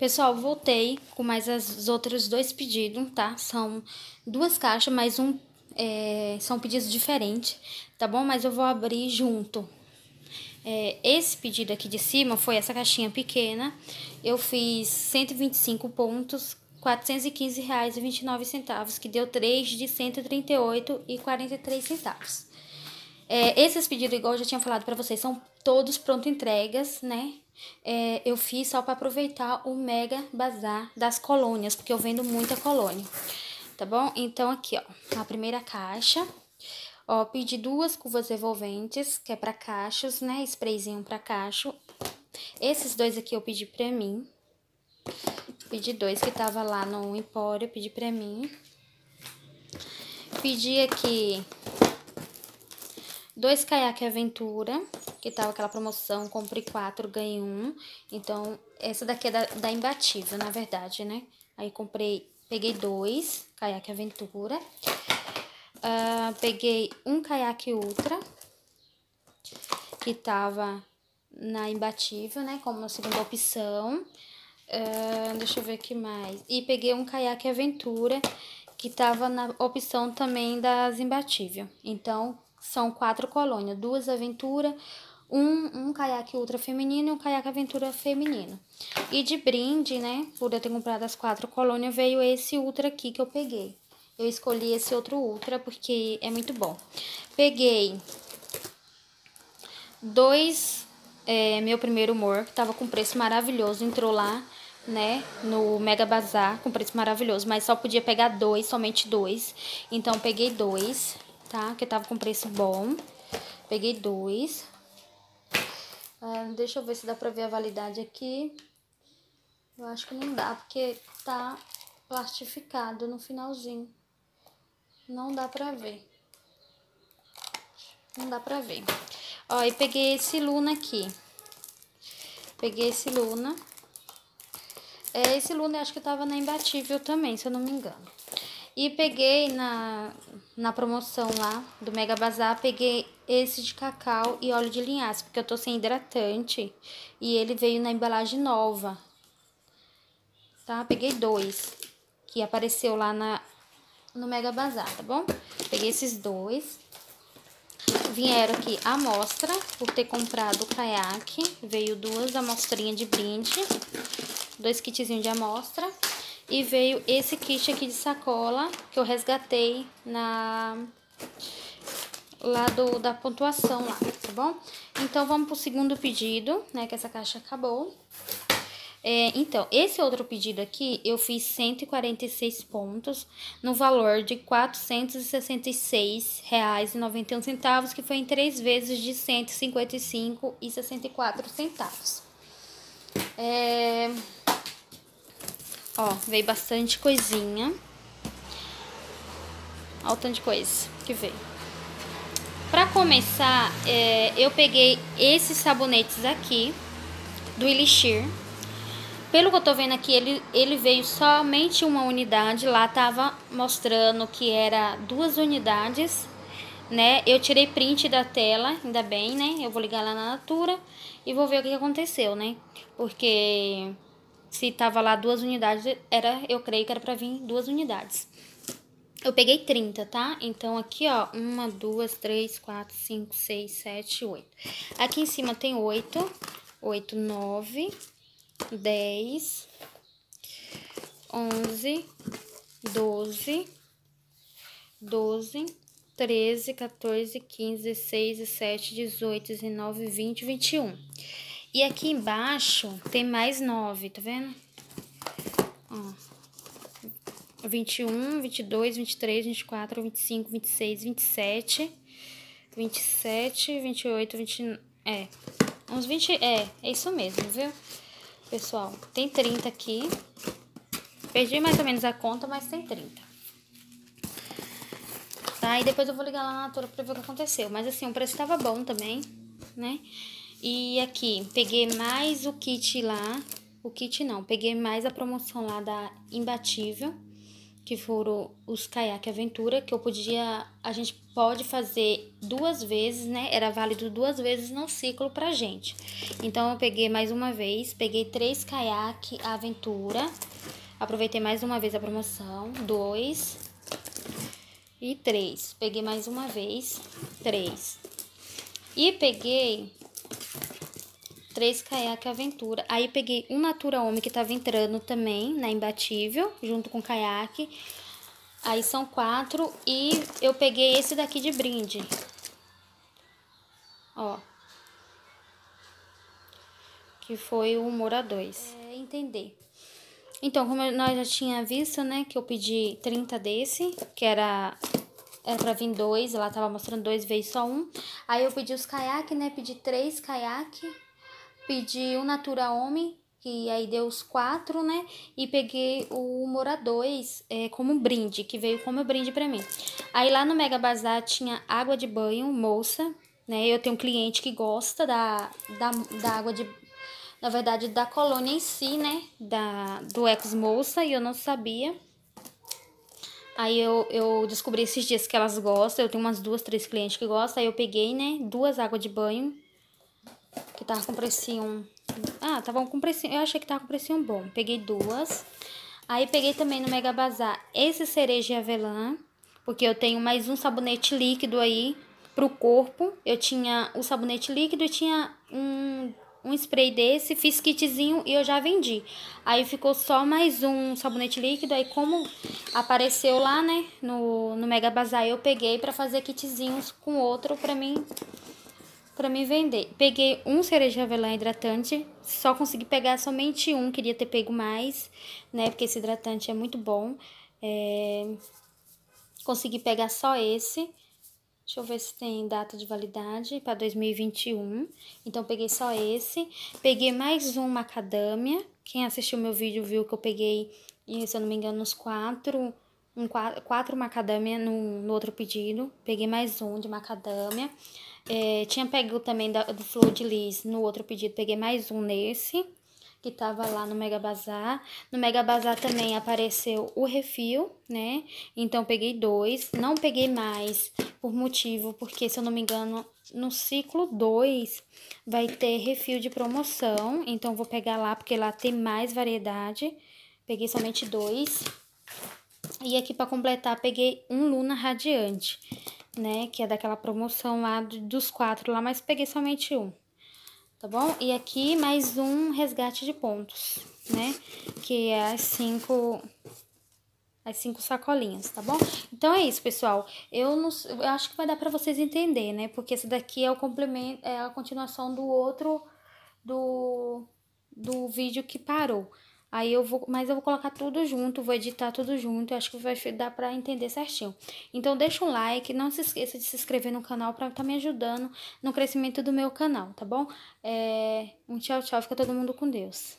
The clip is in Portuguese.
Pessoal, voltei com mais os outros dois pedidos, tá? São duas caixas, mas um é, são pedidos diferentes, tá bom? Mas eu vou abrir junto. É, esse pedido aqui de cima foi essa caixinha pequena. Eu fiz 125 pontos, R$ 415,29, que deu 3 de 138,43 centavos. É, esses pedidos, igual eu já tinha falado para vocês, são todos pronto entregas, né? É, eu fiz só para aproveitar o mega bazar das colônias, porque eu vendo muita colônia, tá bom? Então, aqui, ó, a primeira caixa, ó, pedi duas curvas revolventes, que é para cachos, né? Sprayzinho para cacho. Esses dois aqui eu pedi pra mim. Pedi dois que tava lá no Empório, pedi pra mim. Pedi aqui dois caiaque aventura, que tava aquela promoção, comprei quatro, ganhei um. Então, essa daqui é da, da Imbatível, na verdade, né? Aí comprei, peguei dois caiaque aventura. Uh, peguei um caiaque ultra, que tava na Imbatível, né? Como segunda opção. Uh, deixa eu ver aqui mais. E peguei um caiaque aventura, que tava na opção também das Imbatível. Então, são quatro colônias, duas aventura, um, um caiaque ultra feminino e um caiaque aventura feminino. E de brinde, né, por eu ter comprado as quatro colônias, veio esse ultra aqui que eu peguei. Eu escolhi esse outro ultra porque é muito bom. Peguei dois, é, meu primeiro humor, que tava com preço maravilhoso, entrou lá, né, no Mega Bazar, com preço maravilhoso, mas só podia pegar dois, somente dois. Então, peguei dois tá? Que tava com preço bom. Peguei dois. Ah, deixa eu ver se dá pra ver a validade aqui. Eu acho que não dá, porque tá plastificado no finalzinho. Não dá pra ver. Não dá pra ver. Ó, e peguei esse Luna aqui. Peguei esse Luna. É, esse Luna acho que tava na Imbatível também, se eu não me engano. E peguei na, na promoção lá do Mega Bazar, peguei esse de cacau e óleo de linhaça, porque eu tô sem hidratante e ele veio na embalagem nova. Tá? Peguei dois, que apareceu lá na, no Mega Bazar, tá bom? Peguei esses dois. Vieram aqui a amostra, por ter comprado o caiaque. Veio duas amostrinhas de brinde, dois kitzinhos de amostra. E veio esse kit aqui de sacola que eu resgatei na lá do, da pontuação lá, tá bom? Então, vamos pro segundo pedido, né, que essa caixa acabou. É, então, esse outro pedido aqui, eu fiz 146 pontos no valor de R$ 466,91, que foi em três vezes de R$ 155,64. É... Ó, veio bastante coisinha. Olha o tanto de coisa que veio. Pra começar, é, eu peguei esses sabonetes aqui, do Elixir. Pelo que eu tô vendo aqui, ele, ele veio somente uma unidade. Lá tava mostrando que era duas unidades, né? Eu tirei print da tela, ainda bem, né? Eu vou ligar lá na Natura e vou ver o que aconteceu, né? Porque se tava lá duas unidades, era, eu creio que era para vir duas unidades. Eu peguei 30, tá? Então, aqui, ó, uma, duas, três, quatro, cinco, seis, sete, oito. Aqui em cima tem oito, oito, nove, dez, onze, doze, doze, treze, 14, 15, 16, 17, 18, 19, 20, 21. E aqui embaixo tem mais nove, tá vendo? Ó. 21, 22, 23, 24, 25, 26, 27, 27, 28, 20... É, uns 20... É, é isso mesmo, viu? Pessoal, tem 30 aqui. Perdi mais ou menos a conta, mas tem 30. Tá? E depois eu vou ligar lá na Natura pra ver o que aconteceu. Mas assim, o preço tava bom também, né? E aqui, peguei mais o kit lá. O kit não, peguei mais a promoção lá da Imbatível. Que foram os caiaque aventura, que eu podia, a gente pode fazer duas vezes, né? Era válido duas vezes no ciclo pra gente. Então eu peguei mais uma vez, peguei três caiaque aventura, aproveitei mais uma vez a promoção, dois e três. Peguei mais uma vez, três. E peguei três caiaque aventura. Aí peguei um Natura Homem que tava entrando também na imbatível, junto com o caiaque. Aí são quatro e eu peguei esse daqui de brinde. Ó. Que foi o Moura 2. É, entender. Então, como nós já tinha visto, né, que eu pedi 30 desse, que era era pra vir dois, ela tava mostrando dois, veio só um. Aí eu pedi os caiaque, né, pedi três caiaque pedi o Natura Homem, que aí deu os quatro, né? E peguei o Mora 2 é, como brinde, que veio como brinde para mim. Aí lá no Mega Bazar tinha água de banho, moça, né? Eu tenho um cliente que gosta da, da, da água de. Na verdade, da colônia em si, né? Da, do Ex Moça, e eu não sabia. Aí eu, eu descobri esses dias que elas gostam. Eu tenho umas duas, três clientes que gostam. Aí eu peguei, né? Duas águas de banho tava com precinho... Ah, tava com precinho... Eu achei que tava com precinho bom. Peguei duas. Aí peguei também no Mega Bazar esse cereja e avelã, porque eu tenho mais um sabonete líquido aí pro corpo. Eu tinha o sabonete líquido e tinha um, um spray desse, fiz kitzinho e eu já vendi. Aí ficou só mais um sabonete líquido, aí como apareceu lá, né, no, no Mega Bazar, eu peguei para fazer kitzinhos com outro para mim para me vender. Peguei um cereja avelã hidratante, só consegui pegar somente um, queria ter pego mais, né? Porque esse hidratante é muito bom. É... Consegui pegar só esse. Deixa eu ver se tem data de validade para 2021. Então, peguei só esse. Peguei mais um macadâmia. Quem assistiu meu vídeo viu que eu peguei, se eu não me engano, uns quatro um, quatro, macadâmia no, no outro pedido. Peguei mais um de macadâmia. É, tinha pego também da, do Flor de Lis no outro pedido, peguei mais um nesse, que tava lá no Mega Bazar. No Mega Bazar também apareceu o refil, né? Então peguei dois, não peguei mais por motivo, porque se eu não me engano, no ciclo 2 vai ter refil de promoção, então vou pegar lá porque lá tem mais variedade. Peguei somente dois. E aqui para completar, peguei um Luna Radiante né? Que é daquela promoção lá dos quatro lá, mas peguei somente um. Tá bom? E aqui mais um resgate de pontos, né? Que é as cinco as cinco sacolinhas, tá bom? Então é isso, pessoal. Eu, não, eu acho que vai dar para vocês entenderem, né? Porque esse daqui é o complemento, é a continuação do outro do do vídeo que parou. Aí eu vou, mas eu vou colocar tudo junto, vou editar tudo junto, acho que vai dar para entender certinho. Então deixa um like, não se esqueça de se inscrever no canal para estar tá me ajudando no crescimento do meu canal, tá bom? É, um tchau, tchau, fica todo mundo com Deus.